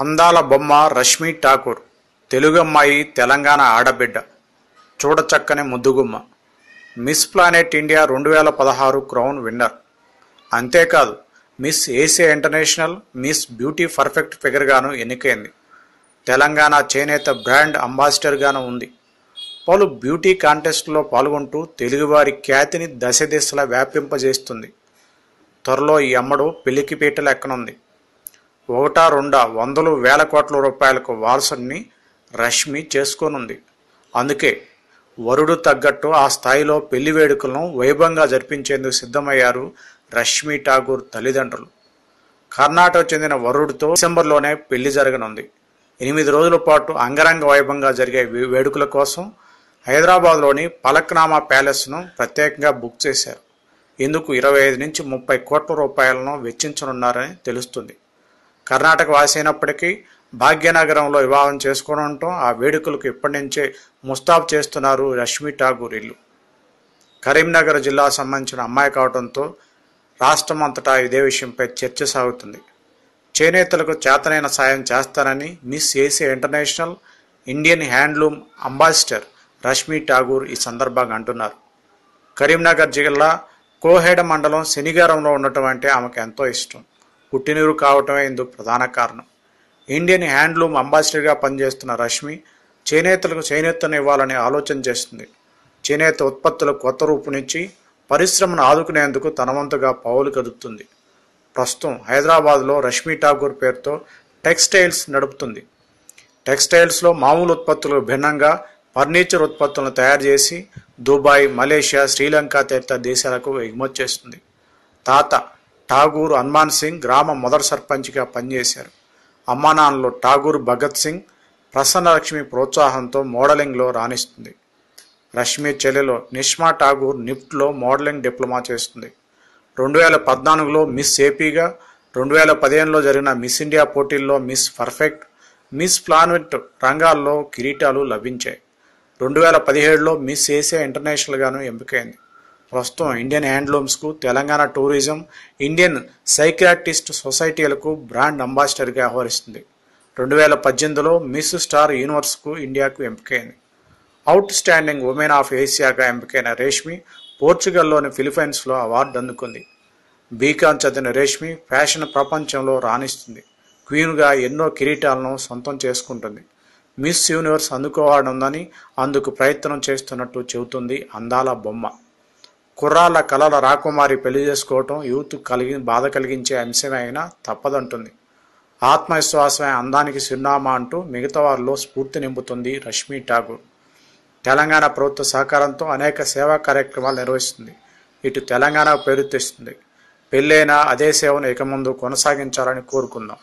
అందాల బొమ్మ రష్మి ఠాకూర్ తెలుగమ్మాయి తెలంగాణ ఆడబిడ్డ చూడచక్కని ముద్దుగుమ్మ. మిస్ ప్లానెట్ ఇండియా రెండు వేల పదహారు క్రౌన్ విన్నర్. అంతేకాదు miss Asia international miss beauty perfect ఫిగర్గాను ఎన్నికైంది. తెలంగాణ చేనేత బ్రాండ్ అంబాసిడర్గాను ఉంది. పలు బ్యూటీ కాంటెస్ట్లో పాల్గొంటూ తెలుగువారి ఖ్యాతిని దశ దిశలా వ్యాపింపజేస్తుంది. త్వరలో ఈ అమ్మడు పెళ్ళికి పీటలు ఎక్కనుంది ఒకటా రెండా వందలు వేల కోట్ల రూపాయలకు వారసుని రష్మి చేసుకోనుంది. అందుకే వరుడు తగ్గట్టు ఆ స్థాయిలో పెళ్ళి వేడుకలను వైభవంగా జరిపించేందుకు సిద్ధమయ్యారు రష్మి ఠాగూర్ తల్లిదండ్రులు. కర్ణాటక చెందిన వరుడితో డిసెంబర్లోనే పెళ్ళి జరగనుంది. ఎనిమిది రోజుల పాటు అంగరంగ వైభవంగా జరిగే వేడుకల కోసం హైదరాబాద్లోని పలక్నామా ప్యాలెస్ను ప్రత్యేకంగా బుక్ చేశారు. ఇందుకు ఇరవై ఐదు నుంచి ముప్పై కోట్ల రూపాయలను వెచ్చించనున్నారని తెలుస్తుంది. కర్ణాటక వాసి అయినప్పటికీ భాగ్యనగరంలో వివాహం చేసుకోవడంతో ఆ వేడుకలకు ఇప్పటి నుంచే ముస్తాబు చేస్తున్నారు రష్మి ఠాగూర్ ఇల్లు. కరీంనగర్ జిల్లా సంబంధించిన అమ్మాయి కావడంతో రాష్ట్రం అంతటా ఇదే విషయంపై చర్చ సాగుతుంది. చేనేతలకు చేతనైన సాయం చేస్తానని miss Asia international Indian handloom ambassador Rashmi Thakur ఈ సందర్భంగా అంటున్నారు. కరీంనగర్ జిల్లా కోహేడ మండలం శనిగారంలో ఉండటం అంటే ఆమెకు ఎంతో ఇష్టం. పుట్టినూరు కావటమే ఇందుకు ప్రధాన కారణం. ఇండియన్ హ్యాండ్లూమ్ అంబాసిడర్గా పనిచేస్తున్న రష్మి చేనేతలకు చేనేతను ఇవ్వాలని ఆలోచన చేస్తుంది. చేనేత ఉత్పత్తులకు కొత్త రూపునిచ్చి పరిశ్రమను ఆదుకునేందుకు తనవంతుగా పౌలు పావులు కదుపుతుంది. ప్రస్తుతం హైదరాబాద్లో రష్మి ఠాగూర్ పేరుతో టెక్స్టైల్స్ నడుపుతుంది. టెక్స్టైల్స్లో మామూలు ఉత్పత్తులకు భిన్నంగా ఫర్నిచర్ ఉత్పత్తులను తయారు చేసి దుబాయ్ మలేషియా శ్రీలంక తదితర దేశాలకు ఎగుమతి చేస్తుంది. తాత ఠాగూర్ హనుమాన్ సింగ్ గ్రామ మొదటి సర్పంచ్గా పనిచేశారు. అమ్మానాన్నలో ఠాగూర్ భగత్ సింగ్ ప్రసన్నలక్ష్మి ప్రోత్సాహంతో మోడలింగ్లో రాణిస్తుంది. రష్మి చెల్లెలో నిష్మా ఠాగూర్ నిఫ్ట్లో మోడలింగ్ డిప్లొమా చేస్తుంది. రెండు వేల పద్నాలుగులో మిస్ ఏపీగా రెండు వేల పదిహేనులో జరిగిన మిస్ ఇండియా పోటీల్లో మిస్ పర్ఫెక్ట్ మిస్ ప్లానెట్ రంగాల్లో కిరీటాలు లభించాయి. రెండు వేల పదిహేడులో మిస్ ఏసియా ఇంటర్నేషనల్గాను ఎంపికైంది. ప్రస్తుతం ఇండియన్ హ్యాండ్లూమ్స్కు తెలంగాణ టూరిజం ఇండియన్ సైక్రాటిస్ట్ సొసైటీలకు బ్రాండ్ అంబాసిడర్గా వ్యవహరిస్తుంది. రెండు వేల పద్దెనిమిదిలో మిస్ స్టార్ యూనివర్స్కు ఇండియాకు ఎంపికైంది. అవుట్ స్టాండింగ్ ఉమెన్ ఆఫ్ ఏసియాగా ఎంపికైన రేష్మి పోర్చుగల్లోని ఫిలిపైన్స్లో అవార్డు అందుకుంది. బీకాన్ చదివిన రేష్మి ఫ్యాషన్ ప్రపంచంలో రాణిస్తుంది. క్వీన్గా ఎన్నో కిరీటాలను సొంతం చేసుకుంటుంది. మిస్ యూనివర్స్ అందుకోవాలనుందని అందుకు ప్రయత్నం చేస్తున్నట్టు చెబుతుంది అందాల బొమ్మ. కుర్రాళ్ళ కలల రాకుమారి పెళ్ళి చేసుకోవటం యూత్ కలిగి బాధ కలిగించే అంశమే అయినా తప్పదంటుంది. ఆత్మవిశ్వాసమే అందానికి చిరునామా అంటూ మిగతా వారిలో స్ఫూర్తి నింపుతుంది రష్మి ఠాగూర్. తెలంగాణ ప్రభుత్వ సహకారంతో అనేక సేవా కార్యక్రమాలు నిర్వహిస్తుంది. ఇటు తెలంగాణ పేరు తెస్తుంది. పెళ్ళైనా అదే సేవను ఇక ముందు కొనసాగించాలని కోరుకుందాం.